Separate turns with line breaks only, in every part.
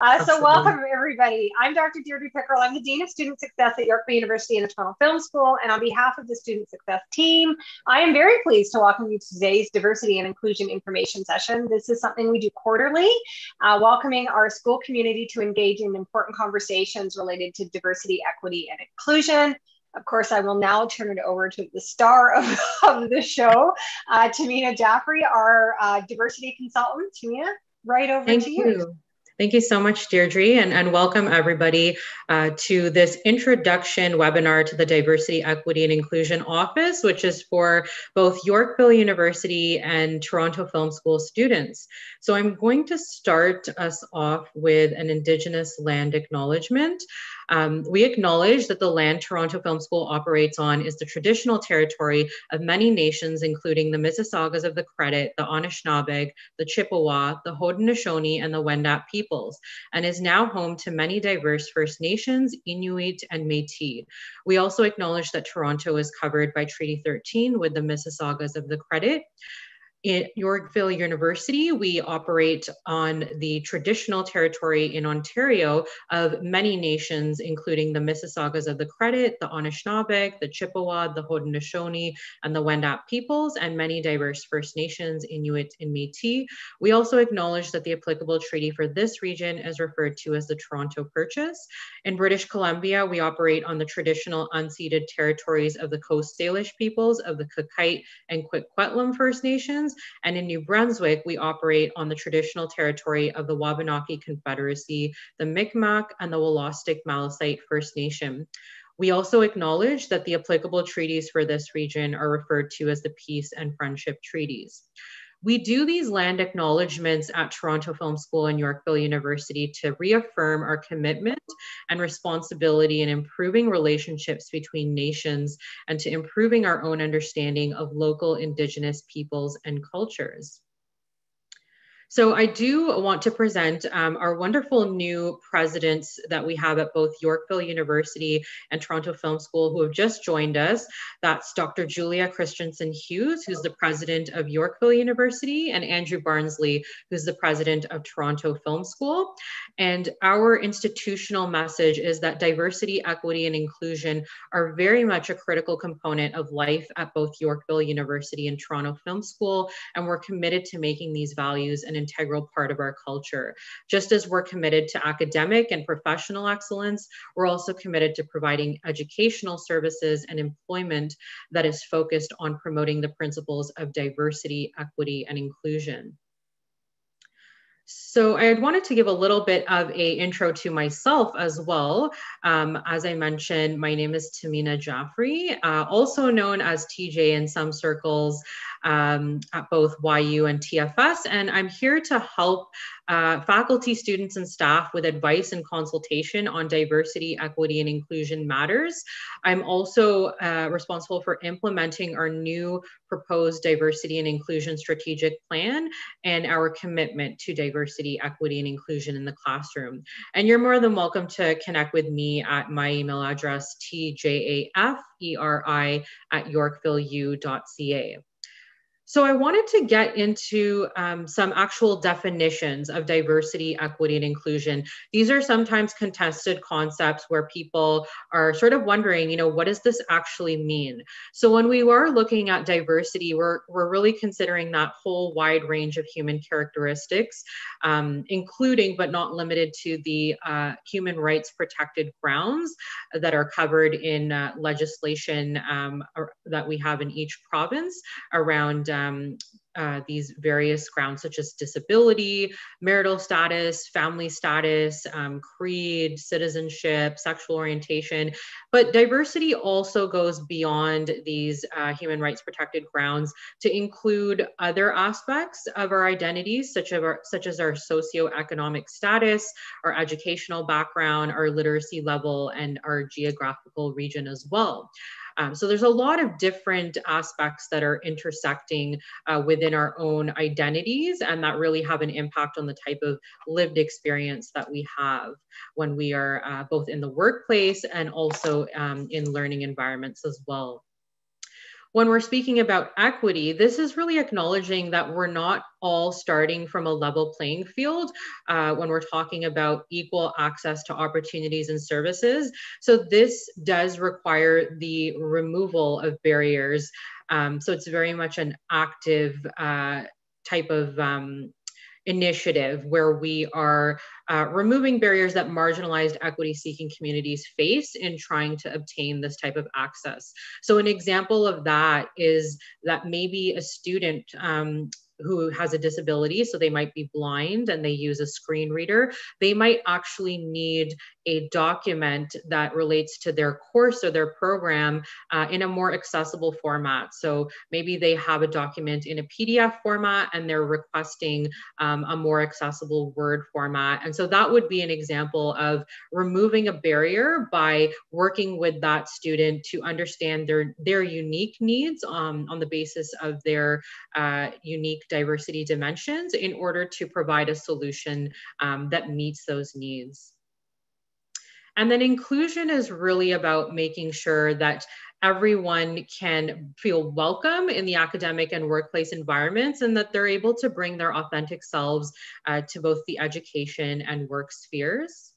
Uh, so welcome everybody. I'm Dr. Deirdre Pickerell. I'm the Dean of Student Success at Yorkville University and the Toronto Film School. And on behalf of the Student Success team, I am very pleased to welcome you to today's Diversity and Inclusion Information Session. This is something we do quarterly, uh, welcoming our school community to engage in important conversations related to diversity, equity, and inclusion. Of course, I will now turn it over to the star of, of the show, uh, Tamina Jaferi, our uh, diversity consultant. Tamina, right over
Thank
to
you.
you.
Thank you so much, Deirdre, and, and welcome everybody uh, to this introduction webinar to the Diversity, Equity, and Inclusion Office, which is for both Yorkville University and Toronto Film School students. So I'm going to start us off with an Indigenous land acknowledgement. Um, we acknowledge that the land Toronto Film School operates on is the traditional territory of many nations, including the Mississaugas of the Credit, the Anishinaabeg, the Chippewa, the Haudenosaunee, and the Wendat peoples, and is now home to many diverse First Nations, Inuit, and Métis. We also acknowledge that Toronto is covered by Treaty 13 with the Mississaugas of the Credit. At Yorkville University, we operate on the traditional territory in Ontario of many nations, including the Mississaugas of the Credit, the Anishinaabeg, the Chippewa, the Haudenosaunee, and the Wendat peoples, and many diverse First Nations, Inuit, and Métis. We also acknowledge that the applicable treaty for this region is referred to as the Toronto Purchase. In British Columbia, we operate on the traditional unceded territories of the Coast Salish peoples of the Qayqayt and Coquitlam First Nations, and in New Brunswick, we operate on the traditional territory of the Wabanaki Confederacy, the Micmac, and the Wolastoq Maliseet First Nation. We also acknowledge that the applicable treaties for this region are referred to as the Peace and Friendship Treaties. We do these land acknowledgements at Toronto Film School and Yorkville University to reaffirm our commitment and responsibility in improving relationships between nations and to improving our own understanding of local Indigenous peoples and cultures. So I do want to present um, our wonderful new presidents that we have at both Yorkville University and Toronto Film School who have just joined us. That's Dr. Julia Christensen Hughes, who's the president of Yorkville University, and Andrew Barnsley, who's the president of Toronto Film School. And our institutional message is that diversity, equity, and inclusion are very much a critical component of life at both Yorkville University and Toronto Film School. And we're committed to making these values an integral part of our culture. Just as we're committed to academic and professional excellence, we're also committed to providing educational services and employment that is focused on promoting the principles of diversity, equity, and inclusion. So I wanted to give a little bit of a intro to myself as well. Um, as I mentioned, my name is Tamina Jaferi, uh, also known as TJ in some circles um, at both YU and TFS. And I'm here to help uh, faculty, students, and staff with advice and consultation on diversity, equity, and inclusion matters. I'm also uh, responsible for implementing our new proposed diversity and inclusion strategic plan and our commitment to diversity, equity, and inclusion in the classroom. And you're more than welcome to connect with me at my email address, tjaferi at yorkvilleu.ca. So I wanted to get into um, some actual definitions of diversity, equity, and inclusion. These are sometimes contested concepts where people are sort of wondering, you know, what does this actually mean? So when we are looking at diversity, we're, we're really considering that whole wide range of human characteristics, um, including but not limited to the uh, human rights protected grounds that are covered in uh, legislation um, that we have in each province around um, uh, these various grounds such as disability, marital status, family status, um, creed, citizenship, sexual orientation. But diversity also goes beyond these uh, human rights protected grounds to include other aspects of our identities, such as our, such as our socioeconomic status, our educational background, our literacy level, and our geographical region as well. Um, so there's a lot of different aspects that are intersecting uh, within our own identities and that really have an impact on the type of lived experience that we have when we are uh, both in the workplace and also um, in learning environments as well. When we're speaking about equity, this is really acknowledging that we're not all starting from a level playing field uh, when we're talking about equal access to opportunities and services. So this does require the removal of barriers. Um, so it's very much an active uh, type of um, initiative where we are uh, removing barriers that marginalized equity seeking communities face in trying to obtain this type of access. So an example of that is that maybe a student um, who has a disability, so they might be blind and they use a screen reader, they might actually need a document that relates to their course or their program uh, in a more accessible format. So maybe they have a document in a PDF format and they're requesting um, a more accessible Word format. And so that would be an example of removing a barrier by working with that student to understand their, their unique needs um, on the basis of their uh, unique diversity dimensions in order to provide a solution um, that meets those needs. And then inclusion is really about making sure that everyone can feel welcome in the academic and workplace environments and that they're able to bring their authentic selves uh, to both the education and work spheres.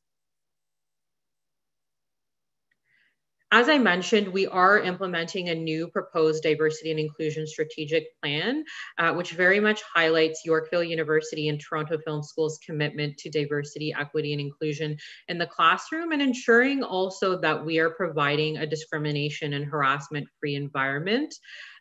As I mentioned, we are implementing a new proposed diversity and inclusion strategic plan, uh, which very much highlights Yorkville University and Toronto Film School's commitment to diversity, equity, and inclusion in the classroom and ensuring also that we are providing a discrimination and harassment free environment.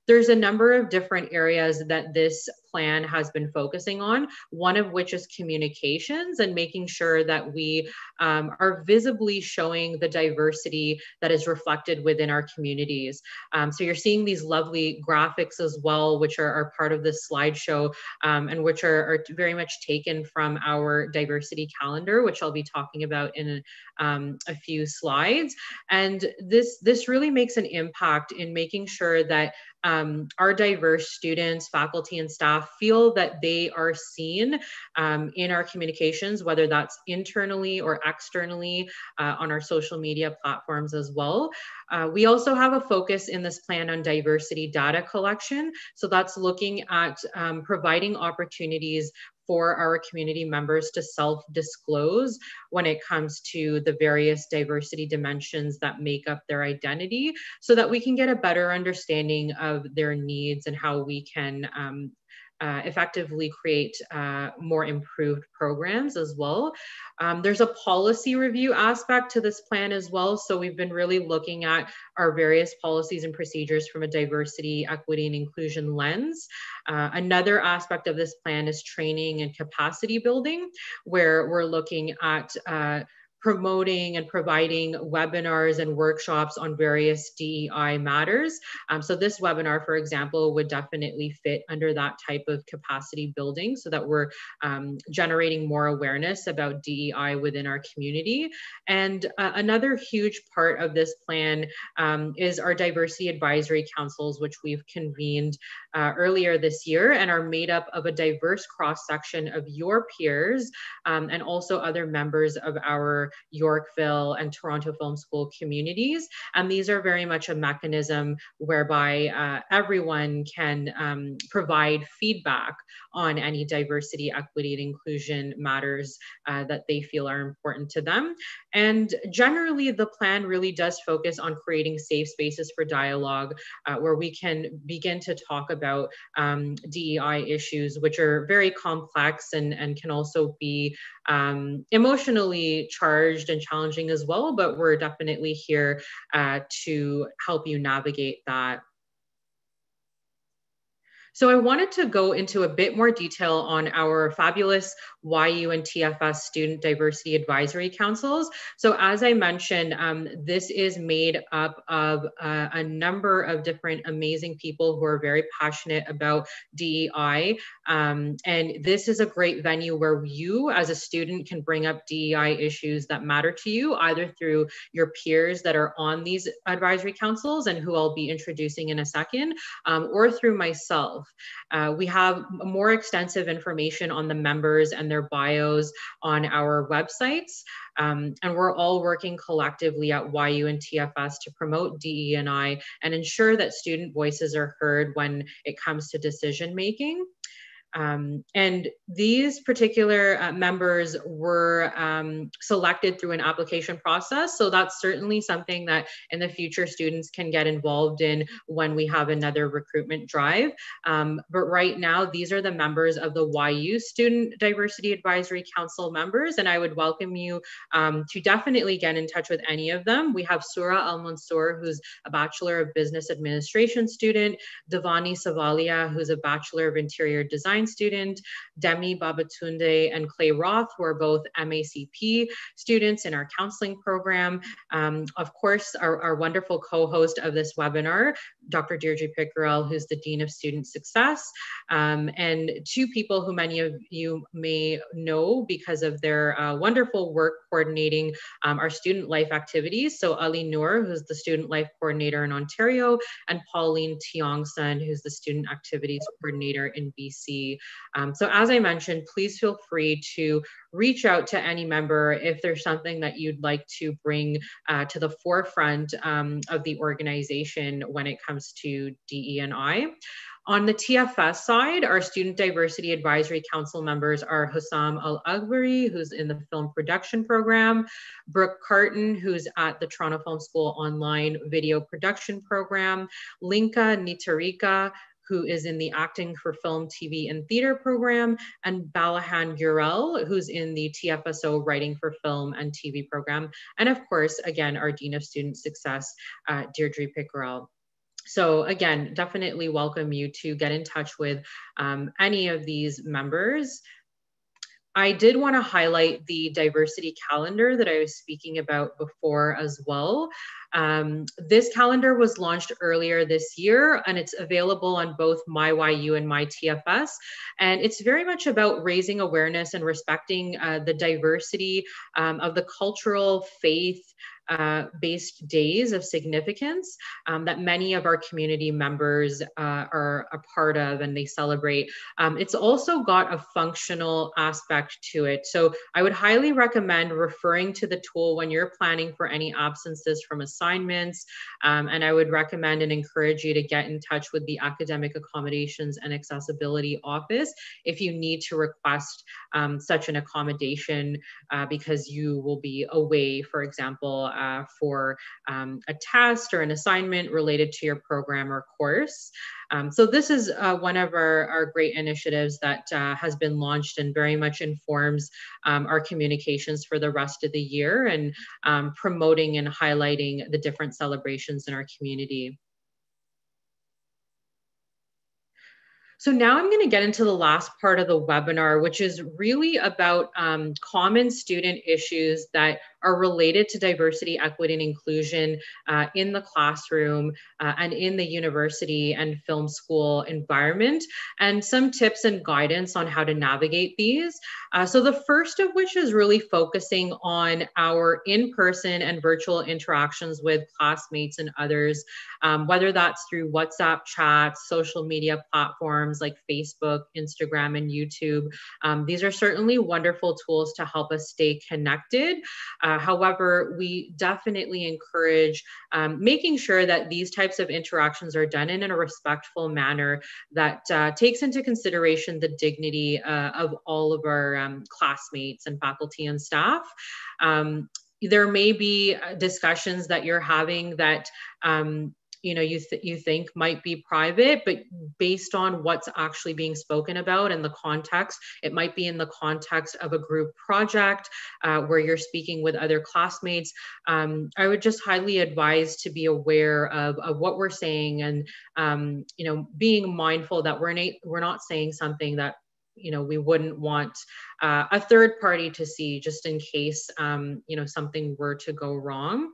There's a number of different areas that this plan has been focusing on, one of which is communications and making sure that we um, are visibly showing the diversity that is reflected within our communities. Um, so you're seeing these lovely graphics as well, which are, are part of this slideshow um, and which are, are, very much taken from our diversity calendar, which I'll be talking about in um, a few slides. And this, this really makes an impact in making sure that um, our diverse students, faculty, and staff feel that they are seen um, in our communications, whether that's internally or externally uh, on our social media platforms as well. Uh, we also have a focus in this plan on diversity data collection. So that's looking at um, providing opportunities for our community members to self-disclose when it comes to the various diversity dimensions that make up their identity so that we can get a better understanding of their needs and how we can um, uh, effectively create uh, more improved programs as well. Um, there's a policy review aspect to this plan as well. So we've been really looking at our various policies and procedures from a diversity, equity, and inclusion lens. Uh, another aspect of this plan is training and capacity building, where we're looking at uh, promoting and providing webinars and workshops on various DEI matters. Um, so this webinar, for example, would definitely fit under that type of capacity building so that we're um, generating more awareness about DEI within our community. And uh, another huge part of this plan um, is our diversity advisory councils, which we've convened uh, earlier this year and are made up of a diverse cross section of your peers um, and also other members of our Yorkville and Toronto Film School communities. And these are very much a mechanism whereby uh, everyone can um, provide feedback on any diversity, equity, and inclusion matters uh, that they feel are important to them. And generally, the plan really does focus on creating safe spaces for dialogue uh, where we can begin to talk about um, DEI issues, which are very complex and, and can also be um, emotionally charged and challenging as well, but we're definitely here uh, to help you navigate that. So I wanted to go into a bit more detail on our fabulous YU and TFS Student Diversity Advisory Councils. So as I mentioned, um, this is made up of uh, a number of different amazing people who are very passionate about DEI. Um, and this is a great venue where you as a student can bring up DEI issues that matter to you, either through your peers that are on these advisory councils and who I'll be introducing in a second, um, or through myself. Uh, we have more extensive information on the members and their bios on our websites. Um, and we're all working collectively at YU and TFS to promote DE&I and ensure that student voices are heard when it comes to decision making. Um, and these particular uh, members were um, selected through an application process. So that's certainly something that in the future students can get involved in when we have another recruitment drive. Um, but right now, these are the members of the YU Student Diversity Advisory Council members, and I would welcome you um, to definitely get in touch with any of them. We have Sura Al Mansour, who's a Bachelor of Business Administration student, Devani Savalia, who's a Bachelor of Interior Design design student, Demi Babatunde and Clay Roth, who are both MACP students in our counseling program. Um, of course, our, our wonderful co-host of this webinar, Dr. Deirdre Pickerell, who's the Dean of Student Success, um, and two people who many of you may know because of their uh, wonderful work coordinating um, our student life activities. So Ali Noor, who's the Student Life Coordinator in Ontario, and Pauline Tiongson, who's the Student Activities Coordinator in BC. Um, so as I mentioned, please feel free to reach out to any member if there's something that you'd like to bring uh, to the forefront um, of the organization when it comes to DE&I. On the TFS side, our Student Diversity Advisory Council members are Hussam Al Akbari, who's in the film production program, Brooke Carton, who's at the Toronto Film School online video production program, Linka Nitarika, who is in the Acting for Film, TV, and Theater program, and Balahan Gurel, who's in the TFSO Writing for Film and TV program. And of course, again, our Dean of Student Success, uh, Deirdre Pickerell. So again, definitely welcome you to get in touch with um, any of these members. I did want to highlight the diversity calendar that I was speaking about before as well. Um, this calendar was launched earlier this year and it's available on both MyYU and MyTFS. And it's very much about raising awareness and respecting uh, the diversity um, of the cultural, faith, uh, based days of significance um, that many of our community members uh, are a part of and they celebrate. Um, it's also got a functional aspect to it. So I would highly recommend referring to the tool when you're planning for any absences from assignments. Um, and I would recommend and encourage you to get in touch with the Academic Accommodations and Accessibility Office if you need to request um, such an accommodation uh, because you will be away, for example, uh, for um, a test or an assignment related to your program or course. Um, so this is uh, one of our, our great initiatives that uh, has been launched and very much informs um, our communications for the rest of the year and um, promoting and highlighting the different celebrations in our community. So now I'm going to get into the last part of the webinar, which is really about um, common student issues that are related to diversity, equity, and inclusion uh, in the classroom uh, and in the university and film school environment, and some tips and guidance on how to navigate these. Uh, so the first of which is really focusing on our in-person and virtual interactions with classmates and others, um, whether that's through WhatsApp chats, social media platforms like Facebook, Instagram, and YouTube. Um, these are certainly wonderful tools to help us stay connected. Uh, however, we definitely encourage um, making sure that these types of interactions are done in a respectful manner that uh, takes into consideration the dignity uh, of all of our um, classmates and faculty and staff. Um, there may be uh, discussions that you're having that um, you know you th- you think might be private but based on what's actually being spoken about and the context it might be in the context of a group project uh, where you're speaking with other classmates. Um, i would just highly advise to be aware of, of what we're saying and um, you know being mindful that we're, na- we're not saying something that you know we wouldn't want uh, a third party to see just in case um, you know something were to go wrong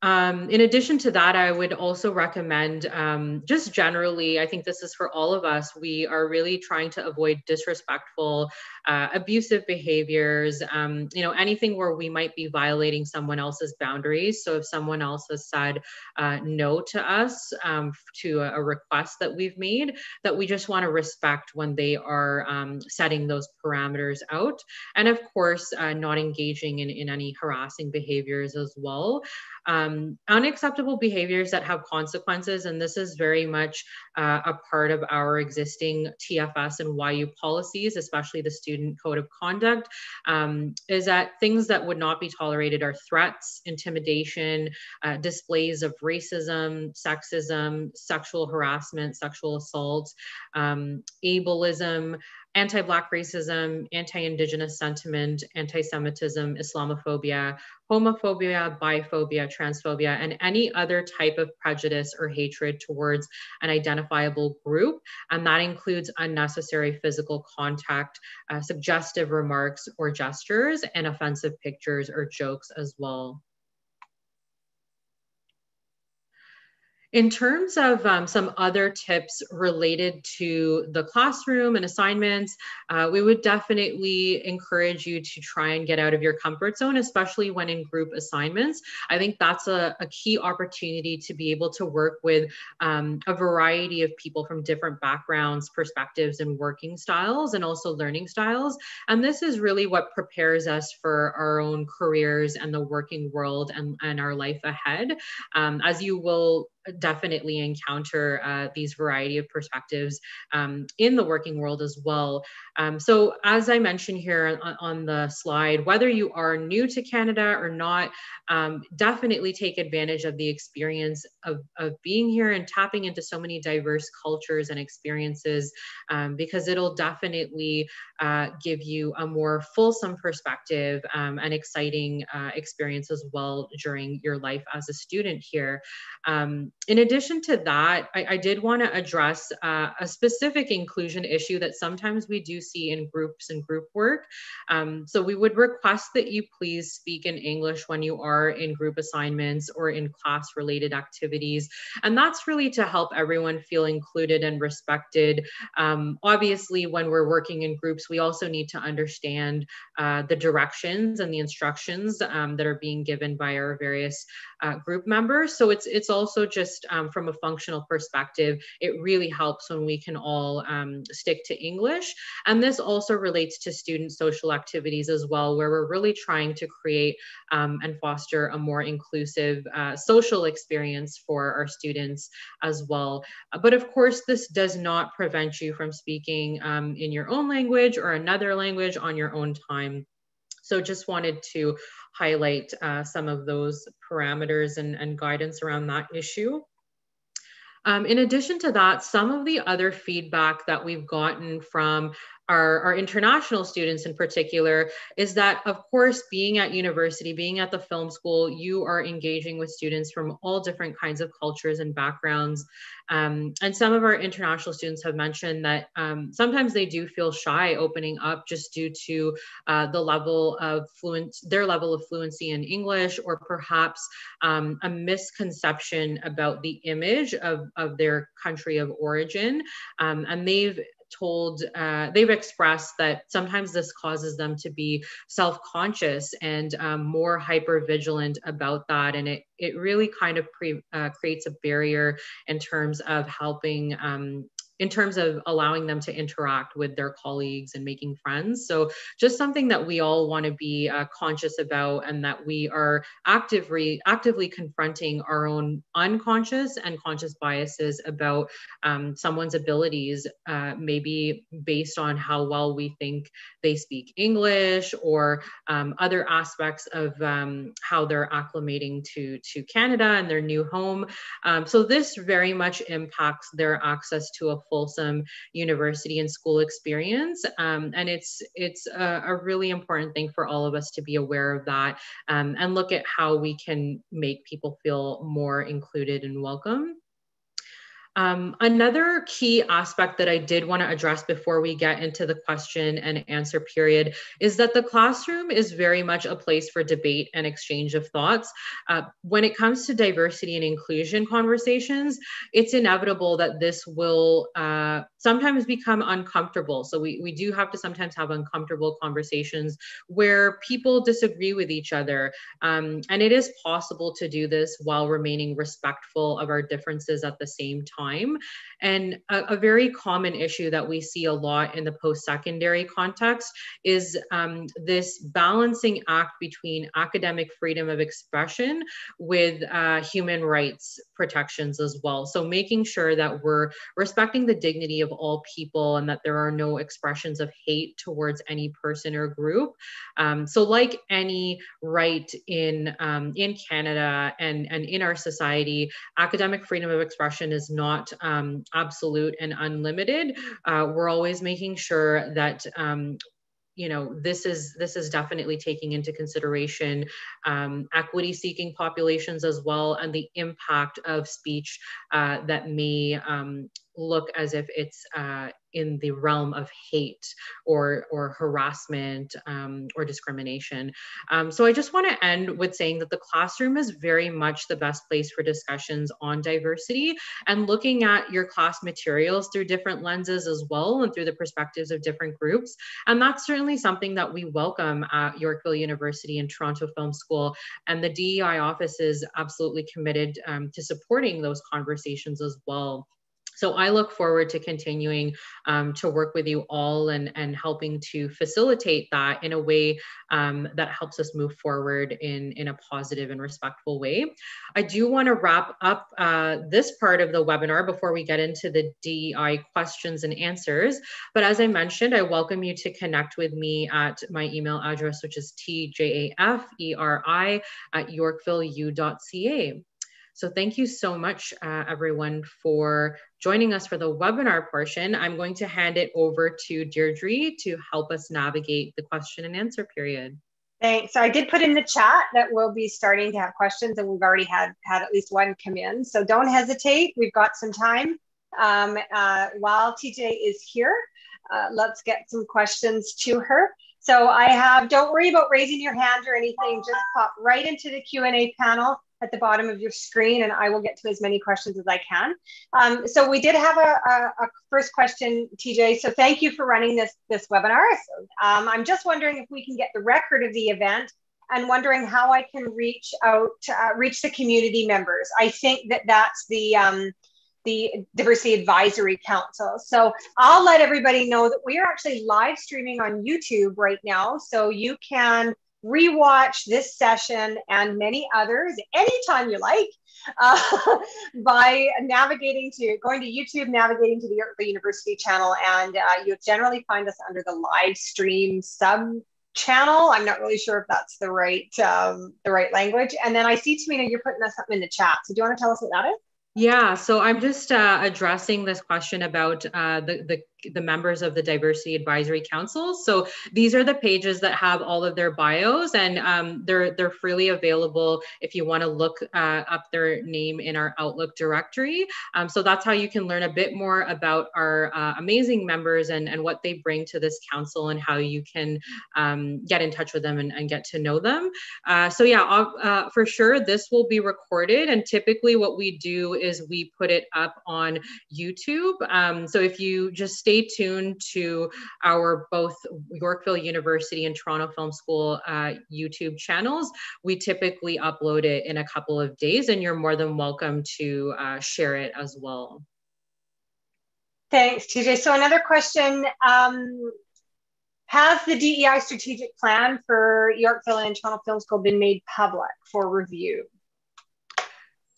um, in addition to that, I would also recommend um, just generally, I think this is for all of us, we are really trying to avoid disrespectful uh, abusive behaviors, um, you know, anything where we might be violating someone else's boundaries. So if someone else has said uh, no to us um, to a, request that we've made, that we just want to respect when they are um, setting those parameters out. And of course, uh, not engaging in, in any harassing behaviors as well um, unacceptable behaviors that have consequences, and this is very much uh, a part of our existing TFS and YU policies, especially the Student Code of Conduct, um, is that things that would not be tolerated are threats, intimidation, uh, displays of racism, sexism, sexual harassment, sexual assault, um, ableism, anti-Black racism, anti-Indigenous sentiment, anti-Semitism, Islamophobia, homophobia, biphobia, transphobia, and any other type of prejudice or hatred towards an identifiable group. And that includes unnecessary physical contact, uh, suggestive remarks or gestures, and offensive pictures or jokes as well. In terms of um, some other tips related to the classroom and assignments, uh, we would definitely encourage you to try and get out of your comfort zone, especially when in group assignments. I think that's a, a key opportunity to be able to work with um, a variety of people from different backgrounds, perspectives, and working styles, and also learning styles. And this is really what prepares us for our own careers and the working world and, and our life ahead. Um, as you will definitely encounter uh, these variety of perspectives um, in the working world as well. Um, so as I mentioned here on, on, the slide, whether you are new to Canada or not, um, definitely take advantage of the experience of, of being here and tapping into so many diverse cultures and experiences um, because it'll definitely uh, give you a more fulsome perspective um, and exciting uh, experience as well during your life as a student here. Um, in addition to that, I, I did want to address uh, a specific inclusion issue that sometimes we do see in groups and group work. Um, so we would request that you please speak in English when you are in group assignments or in class related activities. And that's really to help everyone feel included and respected. Um, obviously, when we're working in groups, we also need to understand uh, the directions and the instructions um, that are being given by our various uh, group members. So it's, it's also just just um, from a functional perspective, it really helps when we can all um, stick to English. And this also relates to student social activities as well, where we're really trying to create um, and foster a more inclusive uh, social experience for our students as well. But of course, this does not prevent you from speaking um, in your own language or another language on your own time. So just wanted to highlight uh, some of those parameters and, and guidance around that issue. Um, in addition to that, some of the other feedback that we've gotten from our, our international students in particular is that of course being at university being at the film school you are engaging with students from all different kinds of cultures and backgrounds. Um, and some of our international students have mentioned that um, sometimes they do feel shy opening up just due to uh, the level of fluent their level of fluency in english or perhaps um, a misconception about the image of, of their country of origin. Um, and they've told, uh, they've expressed that sometimes this causes them to be self-conscious and um, more hyper vigilant about that. And it, it really kind of pre, uh, creates a barrier in terms of helping um, in terms of allowing them to interact with their colleagues and making friends. So just something that we all want to be uh, conscious about and that we are actively actively confronting our own unconscious and conscious biases about um, someone's abilities, uh, maybe based on how well we think they speak English or um, other aspects of um, how they're acclimating to, to Canada and their new home. Um, so this very much impacts their access to a fulsome university and school experience. Um, and it's, it's a, a, really important thing for all of us to be aware of that um, and look at how we can make people feel more included and welcome. Um, another key aspect that I did want to address before we get into the question and answer period is that the classroom is very much a place for debate and exchange of thoughts. Uh, when it comes to diversity and inclusion conversations, it's inevitable that this will uh, sometimes become uncomfortable. So we, we do have to sometimes have uncomfortable conversations where people disagree with each other. Um, and it is possible to do this while remaining respectful of our differences at the same time. And a, a very common issue that we see a lot in the post-secondary context is um, this balancing act between academic freedom of expression with uh, human rights protections as well. So making sure that we're respecting the dignity of all people and that there are no expressions of hate towards any person or group. Um, so like any right in, um, in Canada and, and in our society, academic freedom of expression is not um, absolute and unlimited. Uh, we're always making sure that um, you know this is this is definitely taking into consideration um, equity seeking populations as well and the impact of speech uh, that may um, look as if it's uh, in the realm of hate or or harassment um, or discrimination. Um, so I just want to end with saying that the classroom is very much the best place for discussions on diversity and looking at your class materials through different lenses as well and through the perspectives of different groups. And that's certainly something that we welcome at Yorkville University and Toronto Film School. And the DEI office is absolutely committed um, to supporting those conversations as well. So I look forward to continuing um, to work with you all and, and helping to facilitate that in a way um, that helps us move forward in, in a positive and respectful way. I do want to wrap up uh, this part of the webinar before we get into the DEI questions and answers. But as I mentioned, I welcome you to connect with me at my email address, which is tjaferi at yorkvilleu.ca. So thank you so much, uh, everyone, for joining us for the webinar portion. I'm going to hand it over to Deirdre to help us navigate the question and answer period.
Thanks. So I did put in the chat that we'll be starting to have questions and we've already had, had at least one come in. So don't hesitate. We've got some time. Um, uh, while TJ is here, uh, let's get some questions to her. So I have, don't worry about raising your hand or anything, just pop right into the Q&A panel at the bottom of your screen and I will get to as many questions as I can. Um, so we did have a, a, a, first question, TJ. So thank you for running this, this webinar. So, um, I'm just wondering if we can get the record of the event and wondering how I can reach out, uh, reach the community members. I think that that's the, um, the Diversity Advisory Council. So I'll let everybody know that we are actually live streaming on YouTube right now. So you can rewatch this session and many others anytime you like uh, by navigating to going to YouTube, navigating to the University channel, and uh, you'll generally find us under the live stream sub channel. I'm not really sure if that's the right um, the right language. And then I see Tamina, you're putting us something in the chat. So do you want to tell us what that is?
Yeah, so I'm just uh, addressing this question about uh, the, the the members of the diversity advisory council. So these are the pages that have all of their bios and um, they're they're freely available if you want to look uh, up their name in our outlook directory. Um, so that's how you can learn a bit more about our uh, amazing members and and what they bring to this council and how you can um, get in touch with them and, and get to know them. Uh, so yeah uh, for sure this will be recorded and typically what we do is we put it up on youtube. Um, so if you just stay tuned to our both Yorkville University and Toronto Film School uh, YouTube channels. We typically upload it in a couple of days, and you're more than welcome to uh, share it as well.
Thanks, TJ. So another question. Um, has the DEI strategic plan for Yorkville and Toronto Film School been made public for review?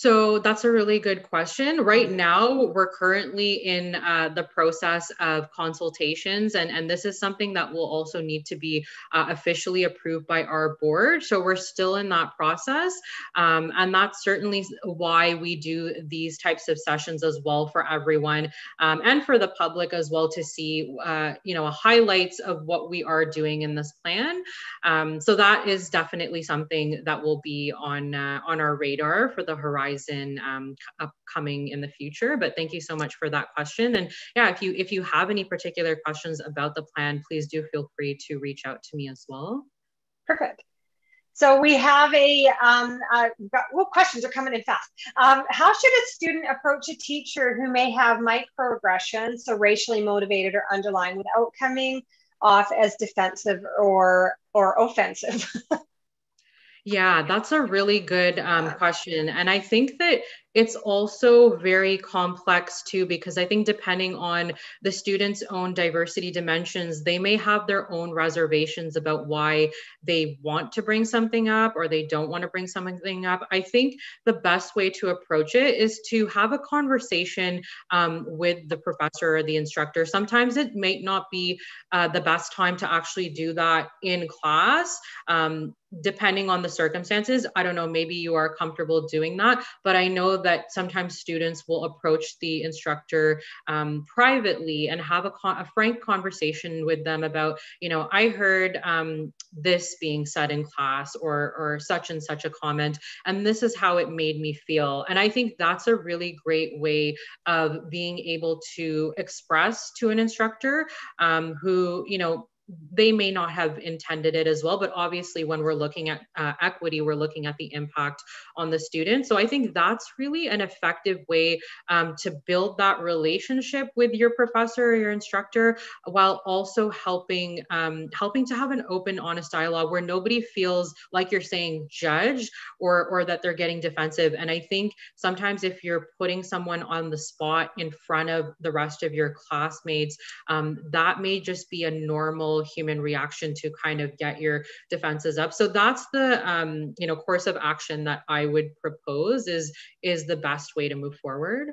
So that's a really good question. Right now, we're currently in uh, the process of consultations, and, and this is something that will also need to be uh, officially approved by our board. So we're still in that process. Um, and that's certainly why we do these types of sessions as well for everyone um, and for the public as well to see, uh, you know, highlights of what we are doing in this plan. Um, so that is definitely something that will be on, uh, on our radar for the horizon horizon um, upcoming in the future. But thank you so much for that question. And yeah, if you if you have any particular questions about the plan, please do feel free to reach out to me as well.
Perfect. So we have a, um, uh, well, questions are coming in fast. Um, how should a student approach a teacher who may have microaggressions, so racially motivated or underlying, without coming off as defensive or or offensive?
yeah, that's a really good um, question, and I think that it's also very complex too, because I think depending on the student's own diversity dimensions, they may have their own reservations about why they want to bring something up or they don't want to bring something up. I think the best way to approach it is to have a conversation um, with the professor or the instructor. Sometimes it may not be uh, the best time to actually do that in class. Um, depending on the circumstances i don't know maybe you are comfortable doing that but i know that sometimes students will approach the instructor um, privately and have a, a, frank conversation with them about, you know, I heard um, this being said in class or, or such and such a comment, and this is how it made me feel. And I think that's a really great way of being able to express to an instructor um, who, you know, they may not have intended it as well but obviously when we're looking at uh, equity we're looking at the impact on the student. So i think that's really an effective way um, to build that relationship with your professor or your instructor while also helping um, helping to have an open honest dialogue where nobody feels like you're saying judge or or that they're getting defensive. And i think sometimes if you're putting someone on the spot in front of the rest of your classmates um, that may just be a normal human reaction to kind of get your defenses up. So that's the um, you know course of action that I would propose is is the best way to move forward.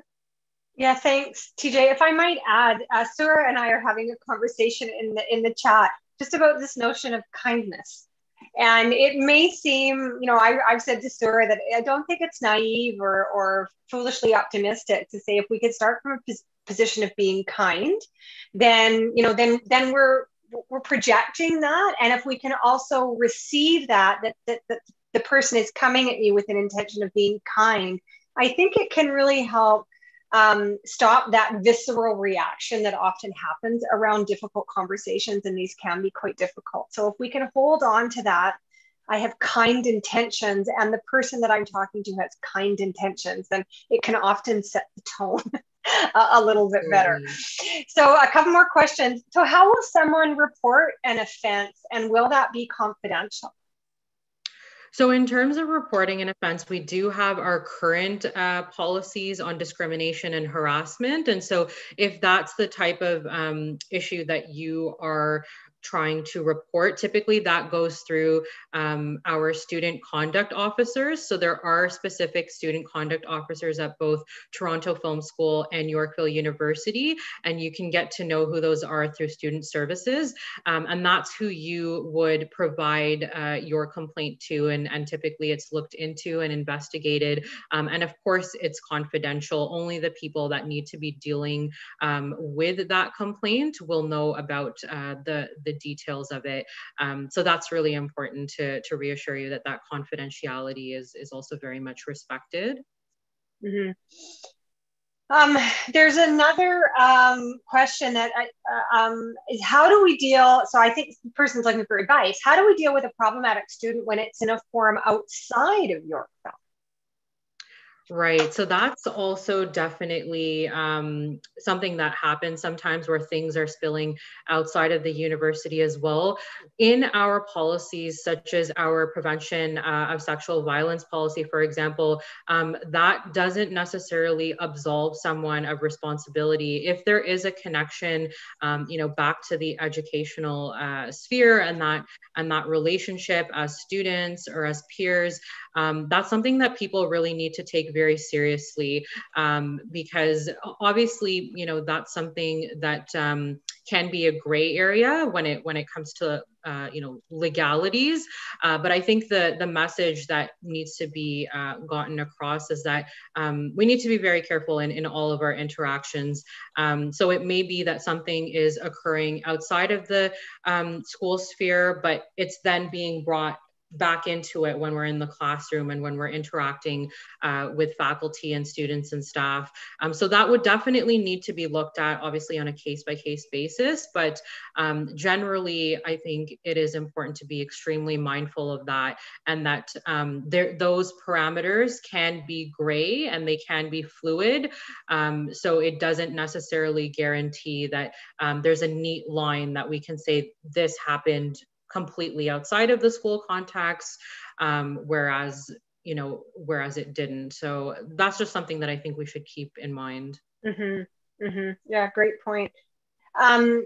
Yeah, thanks, TJ. If I might add, uh, Sura and I are having a conversation in the in the chat just about this notion of kindness. And it may seem, you know, I, have said to Sura that I don't think it's naive or, or foolishly optimistic to say if we could start from a position of being kind, then, you know, then then we're we're projecting that. And if we can also receive that, that that, that the person is coming at you with an intention of being kind i think it can really help um, stop that visceral reaction that often happens around difficult conversations. And these can be quite difficult. So if we can hold on to that I have kind intentions, and the person that I'm talking to has kind intentions, then it can often set the tone a, little bit better. Mm. So, a couple more questions. So, how will someone report an offense, and will that be confidential?
So, in terms of reporting an offense, we do have our current uh, policies on discrimination and harassment. And so, if that's the type of um, issue that you are trying to report. Typically, that goes through um, our student conduct officers. So there are specific student conduct officers at both Toronto Film School and Yorkville University, and you can get to know who those are through student services. Um, and that's who you would provide uh, your complaint to. And, and typically, it's looked into and investigated. Um, and of course, it's confidential. Only the people that need to be dealing um, with that complaint will know about uh, the, the details of it. Um, so that's really important to, to reassure you that that confidentiality is, is also very much respected.
Mm-hmm. Um, there's another um, question that uh, um, is how do we deal? So I think the person's looking for advice. How do we deal with a problematic student when it's in a forum outside of Yorkville?
Right. So that's also definitely um, something that happens sometimes where things are spilling outside of the university as well. In our policies, such as our prevention uh, of sexual violence policy, for example, um, that doesn't necessarily absolve someone of responsibility. If there is a connection, um, you know, back to the educational uh, sphere and that and that relationship as students or as peers, um, that's something that people really need to take very seriously um, because obviously, you know, that's something that um, can be a gray area when it when it comes to uh, you know legalities. Uh, but I think the the message that needs to be uh, gotten across is that um, we need to be very careful in, in all of our interactions. Um, so it may be that something is occurring outside of the um, school sphere, but it's then being brought back into it when we're in the classroom and when we're interacting uh, with faculty and students and staff. Um, so that would definitely need to be looked at, obviously on a case by case basis. But um, generally, I think it is important to be extremely mindful of that and that um, there, those parameters can be gray and they can be fluid. Um, so it doesn't necessarily guarantee that um, there's a neat line that we can say this happened completely outside of the school context, um, whereas you know, whereas it didn't. So that's just something that I think we should keep in mind.
Mm-hmm. Mm-hmm. Yeah, great point. Um,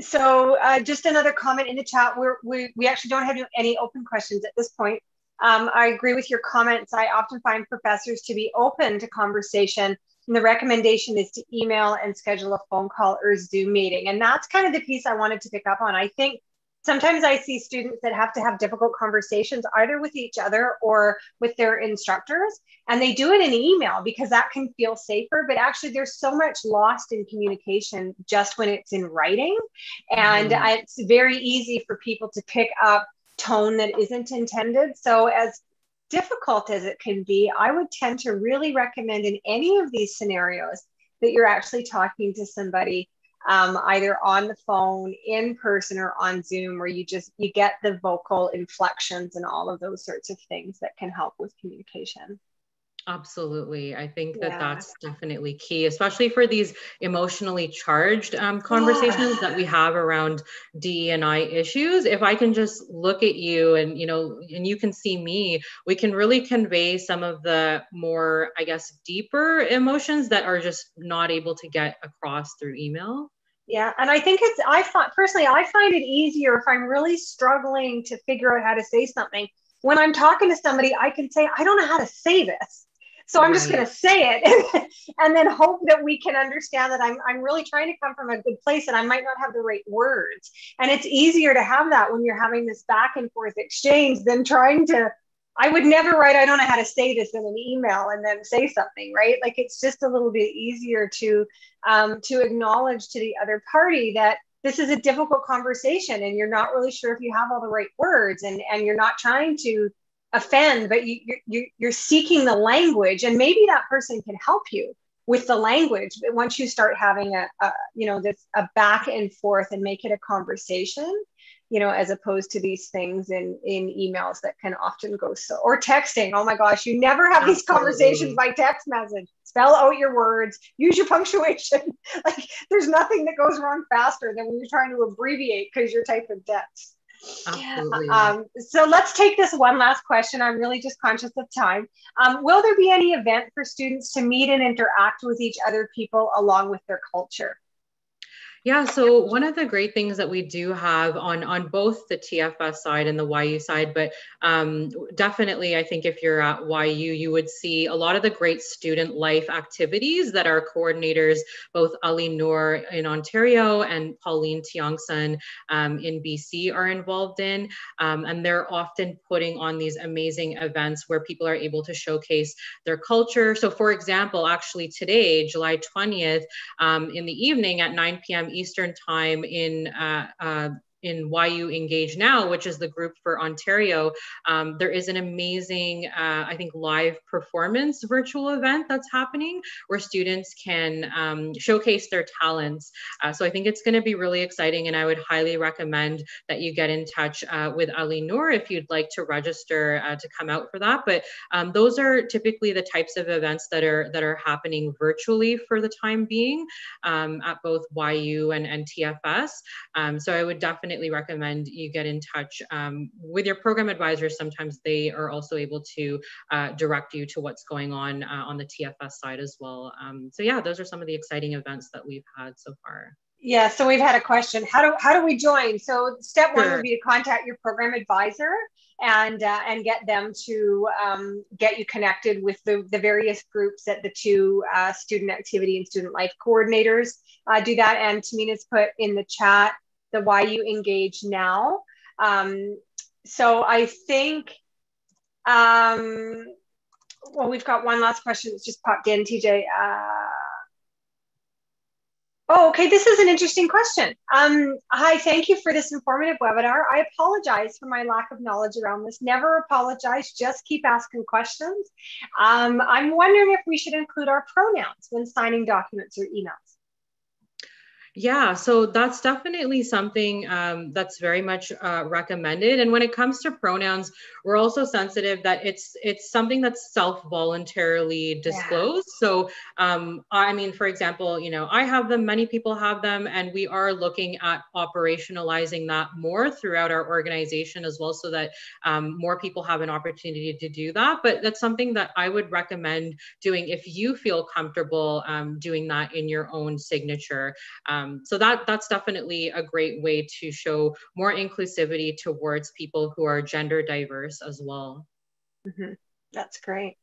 so uh, just another comment in the chat. We're, we we actually don't have any open questions at this point. Um, I agree with your comments. I often find professors to be open to conversation. And the recommendation is to email and schedule a phone call or Zoom meeting. And that's kind of the piece I wanted to pick up on. I think sometimes I see students that have to have difficult conversations either with each other or with their instructors, and they do it in email because that can feel safer. But actually, there's so much lost in communication just when it's in writing, and mm. it's very easy for people to pick up tone that isn't intended. So, as difficult as it can be, I would tend to really recommend in any of these scenarios that you're actually talking to somebody um, either on the phone, in person, or on Zoom, where you just you get the vocal inflections and all of those sorts of things that can help with communication.
Absolutely. I think that yeah. that's definitely key, especially for these emotionally charged um, conversations yeah. that we have around D and I issues. If I can just look at you and, you know, and you can see me, we can really convey some of the more, I guess, deeper emotions that are just not able to get across through email.
Yeah, and I think it's I find personally I find it easier if I'm really struggling to figure out how to say something. When I'm talking to somebody, I can say I don't know how to say this. So I'm just going to say it and then hope that we can understand that I'm, I'm really trying to come from a good place and I might not have the right words. And it's easier to have that when you're having this back and forth exchange than trying to I would never write, I don't know how to say this in an email and then say something, right? Like it's just a little bit easier to um, to acknowledge to the other party that this is a difficult conversation and you're not really sure if you have all the right words and, and you're not trying to offend, but you, you, you're seeking the language and maybe that person can help you with the language. But once you start having a, a you know, this a back and forth and make it a conversation, you know, as opposed to these things in in emails that can often go so or texting. Oh my gosh, you never have these conversations by text message. Spell out your words, use your punctuation. like there's nothing that goes wrong faster than when you're trying to abbreviate because you're typing text. Absolutely. Um, so let's take this one last question. I'm really just conscious of time. Um, will there be any event for students to meet and interact with each other people along with their culture?
Yeah, so one of the great things that we do have on on both the TFS side and the YU side, but um, definitely I think if you're at YU, you would see a lot of the great student life activities that our coordinators, both Ali Noor in Ontario and Pauline Tiongson um, in BC are involved in. Um, and they're often putting on these amazing events where people are able to showcase their culture. So for example, actually today, July 20th, um, in the evening at 9 p.m. Eastern Time in uh, uh, in YU Engage Now, which is the group for Ontario, um, there is an amazing, uh, I think, live performance virtual event that's happening where students can um, showcase their talents. Uh, so I think it's going to be really exciting, and I would highly recommend that you get in touch uh, with Ali Noor if you'd like to register uh, to come out for that. But um, those are typically the types of events that are that are happening virtually for the time being um, at both YU and, and TFS. Um, so I would definitely definitely recommend you get in touch um, with your program advisors. Sometimes they are also able to uh, direct you to what's going on uh, on the TFS side as well. Um, so yeah, those are some of the exciting events that we've had so far.
Yeah, so we've had a question. How do how do we join? So step one would be to contact your program advisor and uh, and get them to um, get you connected with the, the various groups that the two uh, student activity and student life coordinators uh, do that. And Tamina's put in the chat the YU Engage Now. Um, so I think, um, well, we've got one last question that's just popped in, TJ. Uh, Oh, okay. This is an interesting question. Um, hi, thank you for this informative webinar. I apologize for my lack of knowledge around this. Never apologize, just keep asking questions. Um, I'm wondering if we should include our pronouns when signing documents or emails.
Yeah, so that's definitely something um, that's very much uh, recommended. And when it comes to pronouns, we're also sensitive that it's it's something that's self voluntarily disclosed. Yeah. So, um, I mean, for example, you know, I have them, many people have them, and we are looking at operationalizing that more throughout our organization as well, so that um, more people have an opportunity to do that. But that's something that I would recommend doing if you feel comfortable um, doing that in your own signature. Um, um, so that that's definitely a great way to show more inclusivity towards people who are gender diverse as well.
Mm-hmm. That's great.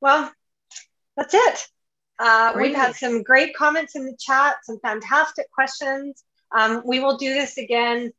Well, that's it. Uh, we've had some great comments in the chat, some fantastic questions. Um, we will do this again.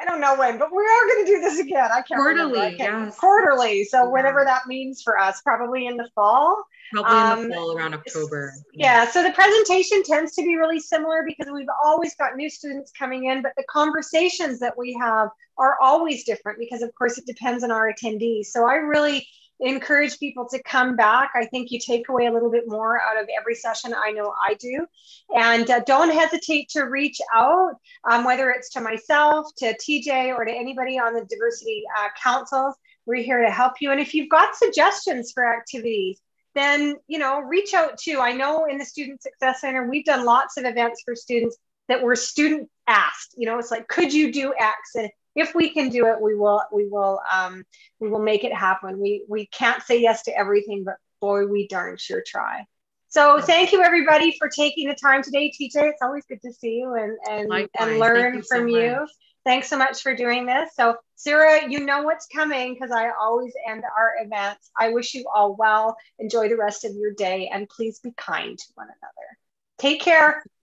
I don't know when, but we are going to do this again. I can't
quarterly,
remember.
Can't, yes.
Quarterly. So yeah. whatever that means for us, probably in the fall.
Probably um, in the um, fall around October.
Yeah. So the presentation tends to be really similar because we've always got new students coming in, but the conversations that we have are always different because, of course, it depends on our attendees. So I really encourage people to come back. I think you take away a little bit more out of every session. I know I do. And uh, don't hesitate to reach out, um, whether it's to myself, to TJ, or to anybody on the diversity uh, councils. We're here to help you. And if you've got suggestions for activities, then you know reach out to i know in the student success center we've done lots of events for students that were student asked you know it's like could you do x and if we can do it we will we will um, we will make it happen we we can't say yes to everything but boy we darn sure try so thank you everybody for taking the time today tj it's always good to see you and and, Likewise. and learn from so you thanks so much for doing this. So, Sarah, you know what's coming because I always end our events. I wish you all well. Enjoy the rest of your day and please be kind to one another. Take care.